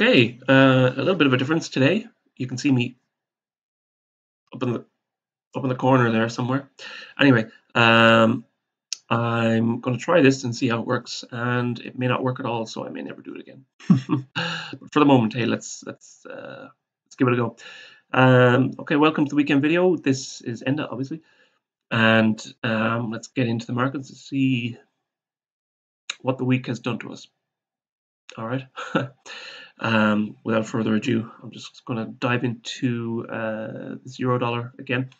Okay, uh, a little bit of a difference today. You can see me up in the up in the corner there somewhere. Anyway, um, I'm going to try this and see how it works, and it may not work at all, so I may never do it again. but for the moment, hey, let's let's uh, let's give it a go. Um, okay, welcome to the weekend video. This is Enda, obviously, and um, let's get into the markets to see what the week has done to us. All right. um, without further ado, I'm just going to dive into uh, this euro dollar again.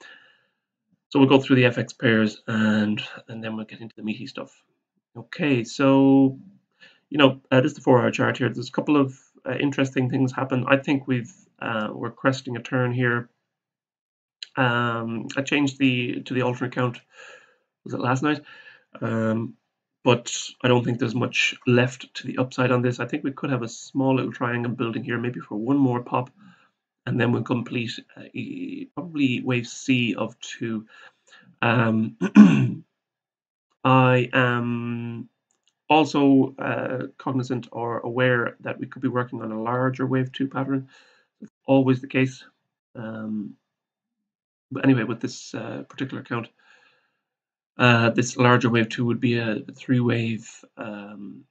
So we'll go through the FX pairs and and then we'll get into the meaty stuff. Okay, so you know, uh, this is the four-hour chart here. There's a couple of uh, interesting things happen. I think we've uh, we're cresting a turn here. Um, I changed the to the alternate count. Was it last night? Um, but I don't think there's much left to the upside on this. I think we could have a small little triangle building here, maybe for one more pop, and then we'll complete uh, probably wave C of two. Um, I am also uh, cognizant or aware that we could be working on a larger wave two pattern. It's always the case. Um, but anyway, with this uh, particular count, uh, this larger wave two would be a three wave um,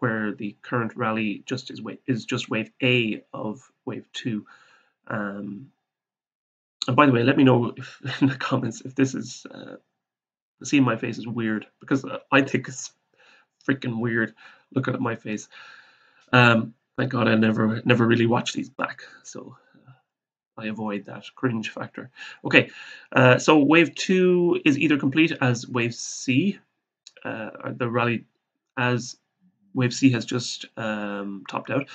where the current rally just is is just wave A of wave two. Um, and by the way, let me know if, in the comments if this is uh, seeing my face is weird because uh, I think it's freaking weird looking at my face. Um, thank God I never never really watch these back, so I avoid that cringe factor. Okay, uh, so wave two is either complete as wave C, uh, the rally as wave C has just um, topped out,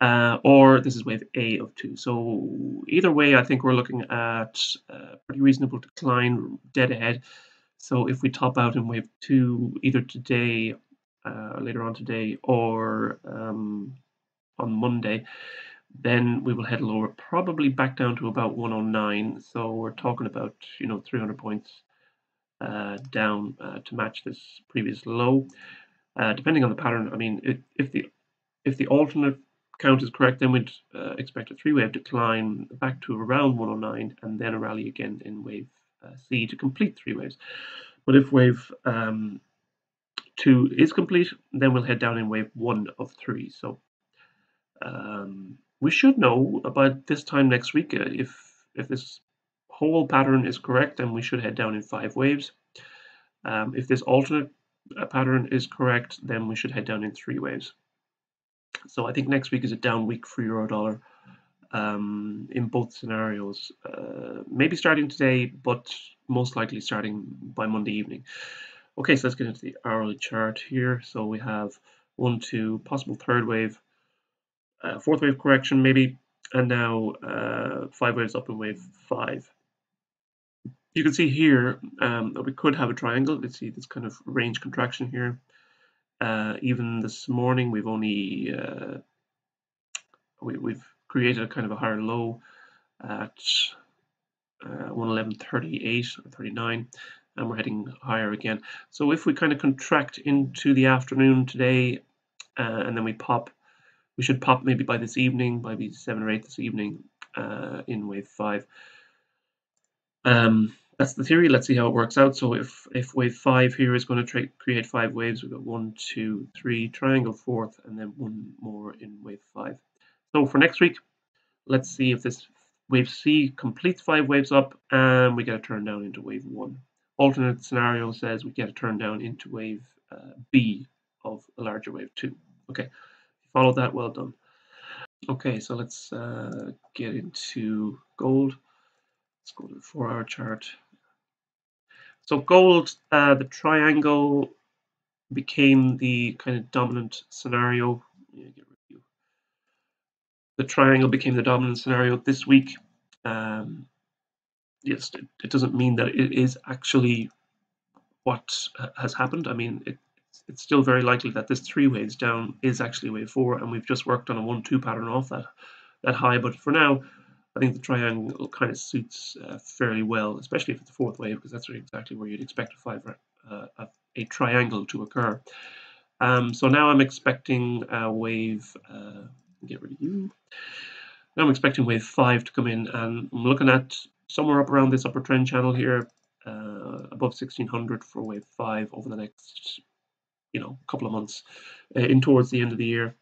uh, or this is wave A of two. So either way, I think we're looking at a pretty reasonable decline dead ahead. So if we top out in wave two, either today, uh, later on today, or um, on Monday, then we will head lower, probably back down to about 109. So we're talking about, you know, 300 points uh, down uh, to match this previous low. Uh, depending on the pattern, I mean, it, if the if the alternate count is correct, then we'd uh, expect a three-wave decline back to around 109, and then a rally again in wave uh, C to complete three waves. But if wave um, two is complete, then we'll head down in wave one of three. So um, we should know about this time next week uh, if if this whole pattern is correct then we should head down in five waves. Um, if this alternate uh, pattern is correct then we should head down in three waves. So I think next week is a down week for euro dollar um, in both scenarios uh, maybe starting today but most likely starting by Monday evening. Okay so let's get into the hourly chart here. So we have one two possible third wave uh, fourth wave correction maybe, and now uh, five waves up in wave five. You can see here um, that we could have a triangle. Let's see this kind of range contraction here. Uh, even this morning, we've only uh, we, we've created a kind of a higher low at uh, 111.38 or 39 and we're heading higher again. So if we kind of contract into the afternoon today uh, and then we pop we should pop maybe by this evening, maybe seven or eight this evening uh, in wave five. Um, that's the theory. Let's see how it works out. So if if wave five here is going to create five waves, we've got one, two, three, triangle fourth, and then one more in wave five. So for next week, let's see if this wave C completes five waves up and we get a turn down into wave one. Alternate scenario says we get a turn down into wave uh, B of a larger wave two. Okay, Follow that, well done. Okay, so let's uh, get into gold. Let's go to the four hour chart. So gold, uh, the triangle became the kind of dominant scenario. The triangle became the dominant scenario this week. Um, yes, it, it, doesn't mean that it is actually what has happened. I mean, it it's still very likely that this three waves down is actually wave four, and we've just worked on a one-two pattern off that that high. But for now, I think the triangle kind of suits uh, fairly well, especially if it's a fourth wave, because that's exactly where you'd expect a five uh, a, a, triangle to occur. Um, so now I'm expecting a wave uh, Get rid of you. Now I'm expecting wave five to come in, and I'm looking at somewhere up around this upper trend channel here, uh, above 1600 for wave five over the next, you know, a couple of months, uh, in towards the end of the year,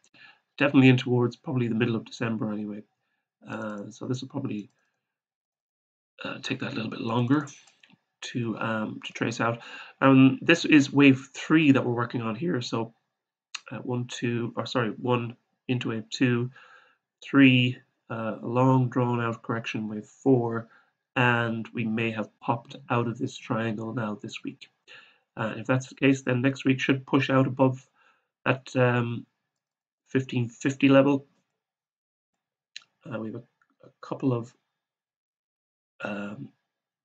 definitely in towards probably the middle of December anyway. Uh, so this will probably uh, take that a little bit longer to um, to trace out. Um, this is wave three that we're working on here. So uh, one, two, or sorry, one into wave two, three, uh, a long drawn out correction wave four, and we may have popped out of this triangle now this week. Uh, if that's the case, then next week should push out above that um, 1550 level. Uh, we have a, a couple of um,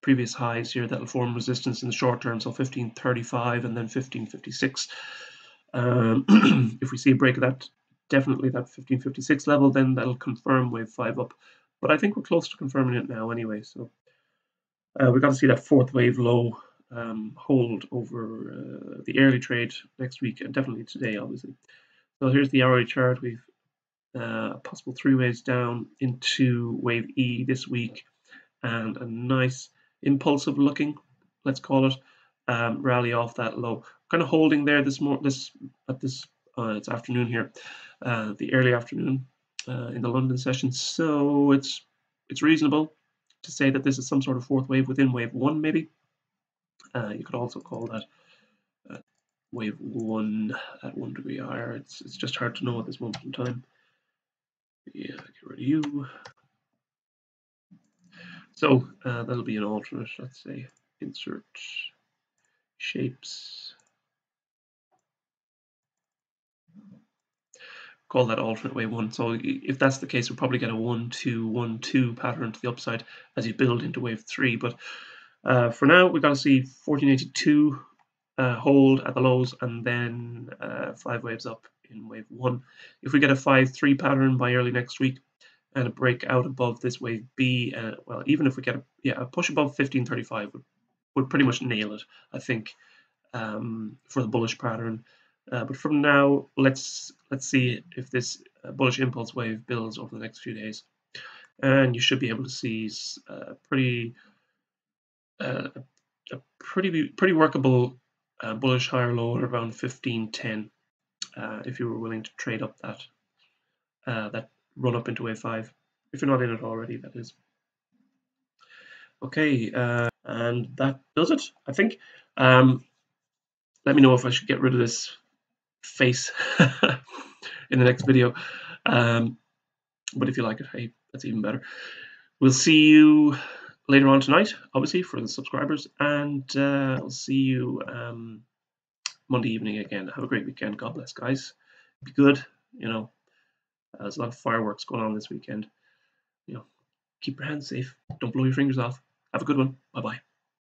previous highs here that'll form resistance in the short term, so 1535 and then 1556. Um, if we see a break of that, definitely that 1556 level, then that'll confirm wave 5 up. But I think we're close to confirming it now anyway, so uh, we've got to see that fourth wave low um, hold over uh, the early trade next week, and definitely today, obviously. So here's the hourly chart. We've uh, possible three waves down into wave E this week, and a nice impulsive looking, let's call it, um, rally off that low. Kind of holding there this more this at this uh, it's afternoon here, uh, the early afternoon uh, in the London session. So it's it's reasonable to say that this is some sort of fourth wave within wave one, maybe. Uh, you could also call that uh, wave one at one degree higher. It's it's just hard to know at this moment in time. Yeah, get rid of you. So uh, that'll be an alternate, let's say, insert shapes. Call that alternate wave one. So if that's the case, we'll probably get a one, two, one, two pattern to the upside as you build into wave three. But uh, for now, we've got to see 1482 uh, hold at the lows and then uh, five waves up in wave one. If we get a 5-3 pattern by early next week, and a break out above this wave B. Uh, well, even if we get a yeah a push above 1535 would, would pretty much nail it, I think, um, for the bullish pattern. Uh, but from now, let's let's see if this uh, bullish impulse wave builds over the next few days, and you should be able to see pretty uh, a pretty pretty workable uh, bullish higher low at around 1510 uh, if you were willing to trade up that that run up into A5 if you're not in it already that is. Okay uh, and that does it I think. Um, let me know if I should get rid of this face in the next video. Um, but if you like it hey that's even better. We'll see you later on tonight obviously for the subscribers and uh, I'll see you um, Monday evening again have a great weekend God bless guys be good you know uh, there's a lot of fireworks going on this weekend. You know, keep your hands safe. Don't blow your fingers off. Have a good one. Bye bye.